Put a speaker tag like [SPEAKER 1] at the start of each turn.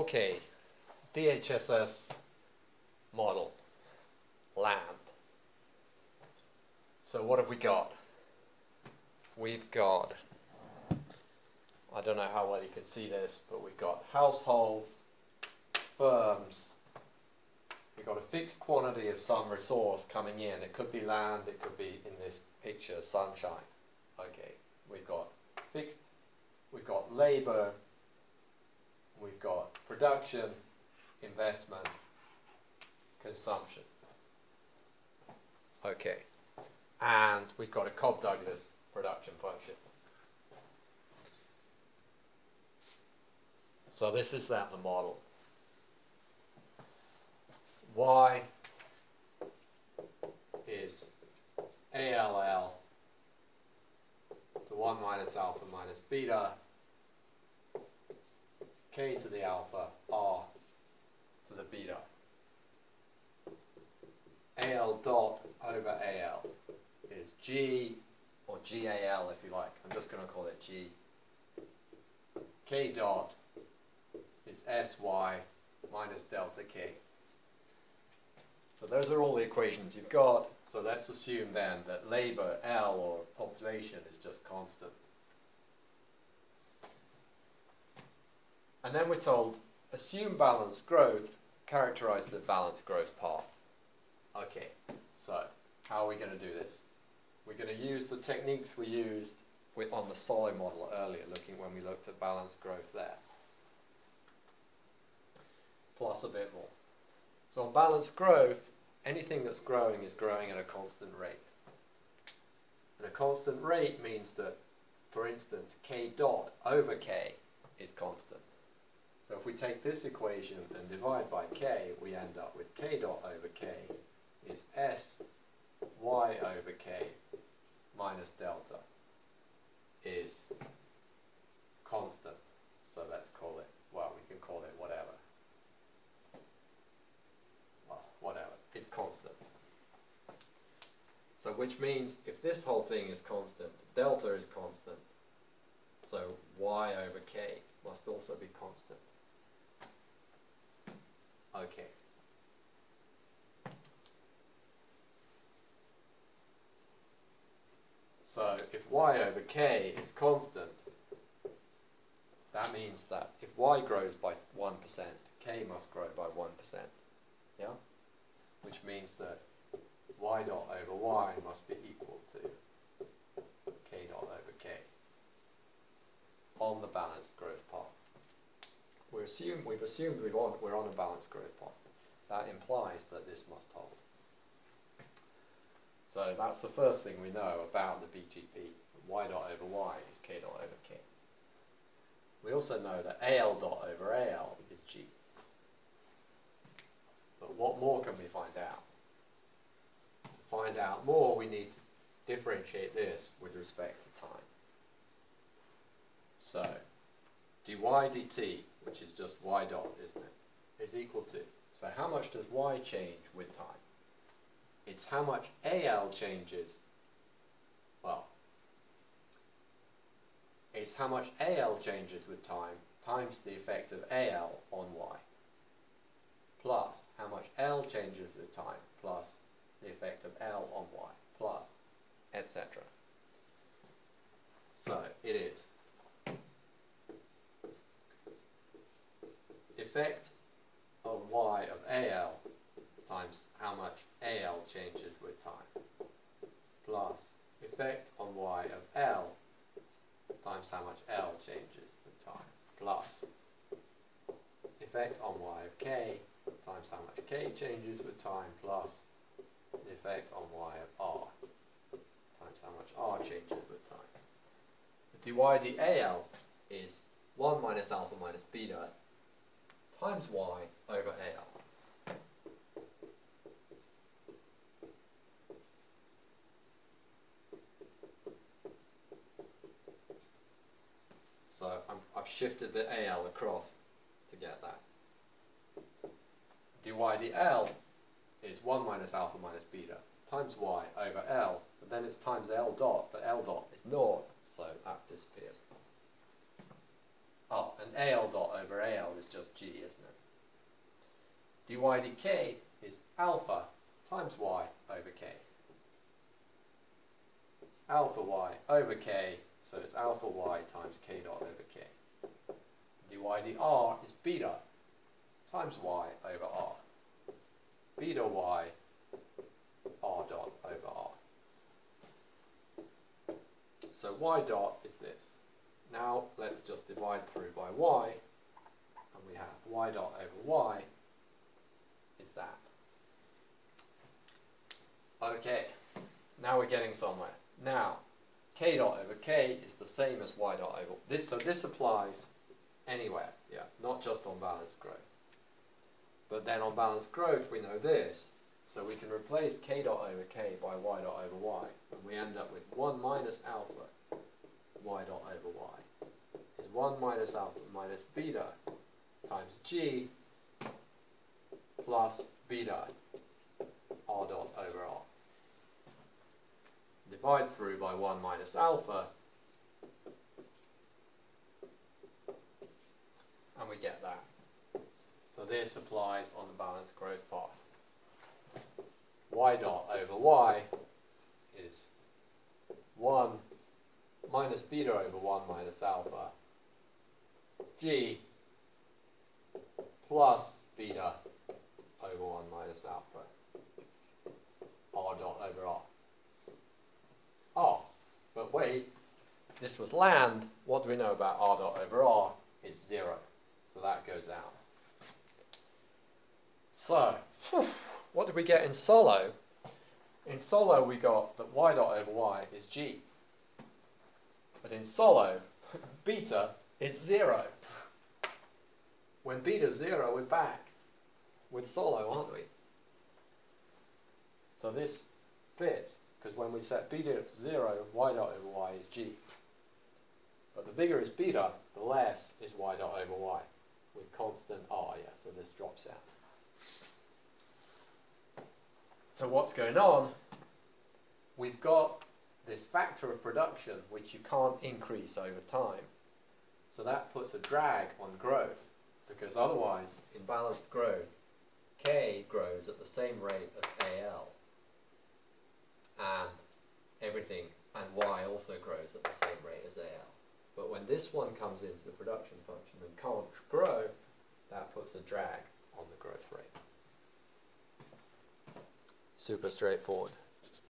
[SPEAKER 1] Okay, DHSS model, land. So what have we got? We've got, I don't know how well you can see this, but we've got households, firms, we've got a fixed quantity of some resource coming in. It could be land, it could be, in this picture, sunshine. Okay, we've got fixed, we've got labour, we've got production, investment, consumption. Okay. And we've got a Cobb-Douglas production function. So this is that the model. Y is ALL to 1 minus alpha minus beta k to the alpha r to the beta. AL dot over AL is G or GAL if you like. I'm just going to call it G. K dot is SY minus delta K. So those are all the equations you've got. So let's assume then that labor L or population is just constant. And then we're told, assume balanced growth, characterize the balanced growth path. Okay, so how are we going to do this? We're going to use the techniques we used with, on the Solow model earlier, looking when we looked at balanced growth there. Plus a bit more. So on balanced growth, anything that's growing is growing at a constant rate. And a constant rate means that, for instance, k dot over k is constant. So if we take this equation and divide by k, we end up with k dot over k is s y over k minus delta is constant. So let's call it, well, we can call it whatever. Well, whatever. It's constant. So which means if this whole thing is constant, delta is constant, so y over k must also be constant. Okay. So if y over k is constant, that means that if y grows by 1%, k must grow by 1%. Yeah? Which means that y dot over y must be equal to k dot over k on the balanced growth path we assume, we've assumed we want, we're on a balanced growth path. That implies that this must hold. So that's the first thing we know about the BGP. y dot over y is k dot over k. We also know that AL dot over AL is G. But what more can we find out? To find out more, we need to differentiate this with respect to time. So, dy dt which is just y dot, isn't it, is equal to. So how much does y change with time? It's how much AL changes, well, it's how much AL changes with time times the effect of AL on y, plus how much L changes with time, plus the effect of L on y, plus, etc. So it is effect of y of AL times how much AL changes with time plus effect on y of L times how much L changes with time plus effect on y of K times how much K changes with time plus the effect on y of R times how much R changes with time. The dy dAl is 1 minus alpha minus beta times y over L. So i have shifted the AL across to get that. Dy dL is 1 minus alpha minus beta times y over L, but then it's times L dot, but L dot is naught, so that disappears. Oh, and AL dot over AL is just G, isn't it? dy dk is alpha times y over k. Alpha y over k, so it's alpha y times k dot over k. dy dr is beta times y over r. Beta y r dot over r. So y dot is this. Now let's just divide through by y, and we have y dot over y is that. Okay, now we're getting somewhere. Now, k dot over k is the same as y dot over this, so this applies anywhere, yeah, not just on balanced growth. But then on balanced growth we know this, so we can replace k dot over k by y dot over y, and we end up with 1 minus alpha y dot over y is 1 minus alpha minus beta times g plus beta r dot over r. Divide through by 1 minus alpha, and we get that. So this applies on the balanced growth path. y dot over y is 1 minus beta over 1 minus alpha g plus beta over 1 minus alpha r dot over r. Oh, but wait, this was land. What do we know about r dot over r? It's 0. So that goes out. So, what did we get in Solow? In Solow we got that y dot over y is g. But in Solow, beta is 0. When beta is 0, we're back with Solow, aren't we? So this fits, because when we set beta to 0, y dot over y is g. But the bigger is beta, the less is y dot over y, with constant r, yeah, so this drops out. So what's going on? We've got this factor of production which you can't increase over time. So that puts a drag on growth because otherwise in balanced growth K grows at the same rate as AL and everything and Y also grows at the same rate as AL. But when this one comes into the production function and can't grow, that puts a drag on the growth rate. Super straightforward.